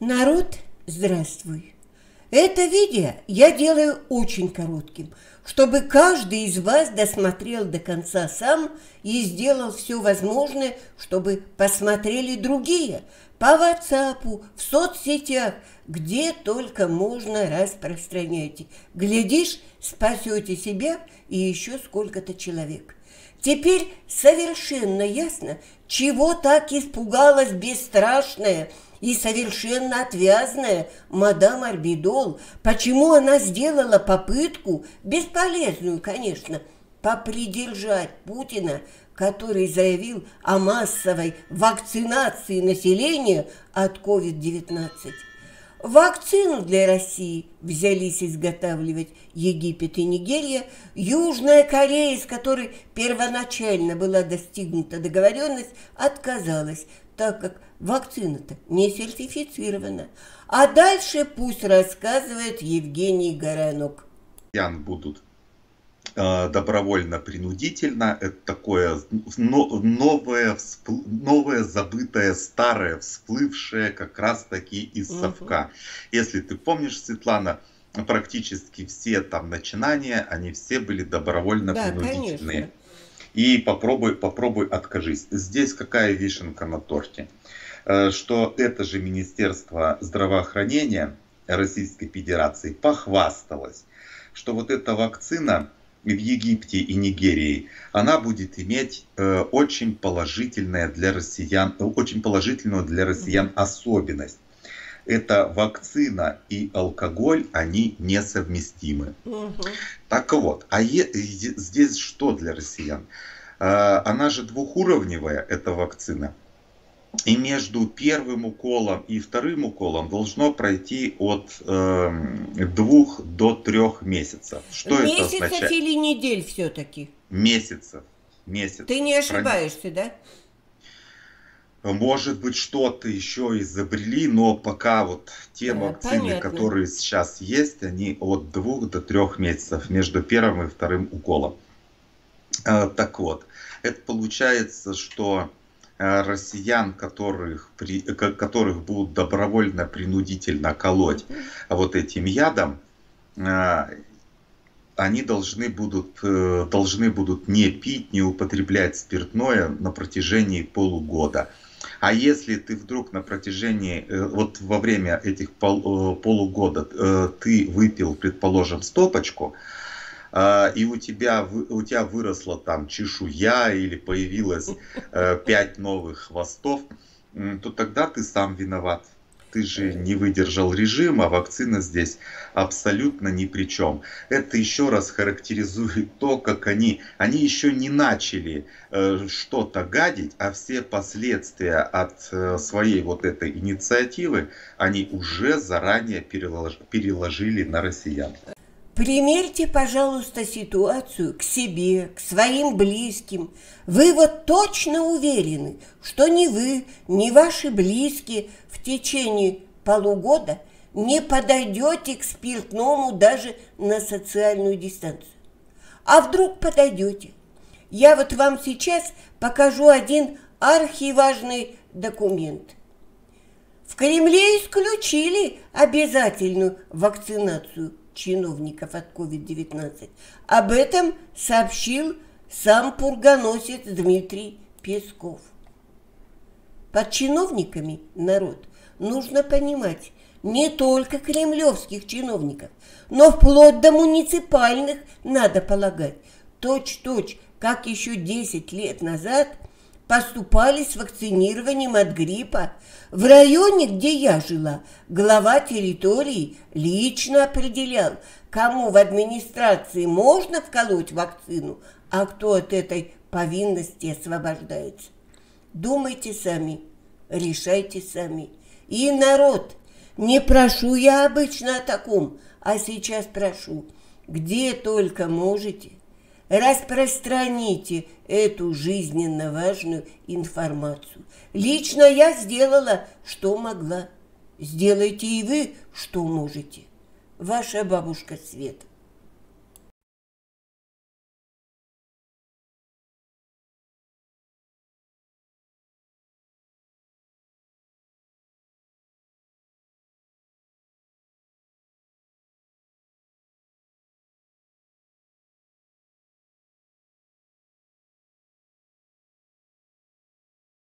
Народ, здравствуй. Это видео я делаю очень коротким, чтобы каждый из вас досмотрел до конца сам и сделал все возможное, чтобы посмотрели другие по WhatsApp, в соцсетях, где только можно распространяйте. Глядишь, спасете себя и еще сколько-то человек. Теперь совершенно ясно, чего так испугалась бесстрашная – и совершенно отвязная мадам Арбидол, почему она сделала попытку, бесполезную, конечно, попридержать Путина, который заявил о массовой вакцинации населения от COVID-19. Вакцину для России взялись изготавливать Египет и Нигерия, Южная Корея, с которой первоначально была достигнута договоренность, отказалась, так как вакцина-то не сертифицирована. А дальше пусть рассказывает Евгений Горанок. Будут э, добровольно-принудительно. Это такое новое, новое, забытое, старое, всплывшее как раз-таки из совка. Угу. Если ты помнишь, Светлана, практически все там начинания, они все были добровольно-принудительные. Да, и попробуй, попробуй откажись. Здесь какая вишенка на торте? Э, что это же Министерство здравоохранения Российской Федерации похвасталось, что вот эта вакцина в Египте и Нигерии, она будет иметь э, очень положительная для россиян, очень положительную для россиян особенность. Это вакцина и алкоголь, они несовместимы. Угу. Так вот, а е, здесь что для россиян? Э, она же двухуровневая, эта вакцина. И между первым уколом и вторым уколом должно пройти от э, двух до трех месяцев. Что месяцев это означает? или недель все-таки? Месяцев. Месяц. Ты не ошибаешься, да? Может быть, что-то еще изобрели, но пока вот те да, вакцины, понятно. которые сейчас есть, они от двух до трех месяцев между первым и вторым уколом. Э, так вот, это получается, что россиян, которых, при, которых будут добровольно-принудительно колоть вот этим ядом, э, они должны будут, э, должны будут не пить, не употреблять спиртное на протяжении полугода. А если ты вдруг на протяжении, вот во время этих пол, полугода ты выпил, предположим, стопочку, и у тебя, у тебя выросла там чешуя или появилось э, пять новых хвостов, то тогда ты сам виноват. Ты же не выдержал режим, а вакцина здесь абсолютно ни при чем. Это еще раз характеризует то, как они, они еще не начали э, что-то гадить, а все последствия от э, своей вот этой инициативы они уже заранее перелож, переложили на россиян. Примерьте, пожалуйста, ситуацию к себе, к своим близким. Вы вот точно уверены, что ни вы, ни ваши близкие в течение полугода не подойдете к спиртному даже на социальную дистанцию. А вдруг подойдете? Я вот вам сейчас покажу один архиважный документ. В Кремле исключили обязательную вакцинацию чиновников от COVID-19. Об этом сообщил сам пургоносец Дмитрий Песков. Под чиновниками народ нужно понимать не только кремлевских чиновников, но вплоть до муниципальных, надо полагать, точь-точь, как еще 10 лет назад поступали с вакцинированием от гриппа – в районе, где я жила, глава территории лично определял, кому в администрации можно вколоть вакцину, а кто от этой повинности освобождается. Думайте сами, решайте сами. И народ, не прошу я обычно о таком, а сейчас прошу, где только можете, Распространите эту жизненно важную информацию. Лично я сделала, что могла. Сделайте и вы, что можете. Ваша бабушка Света.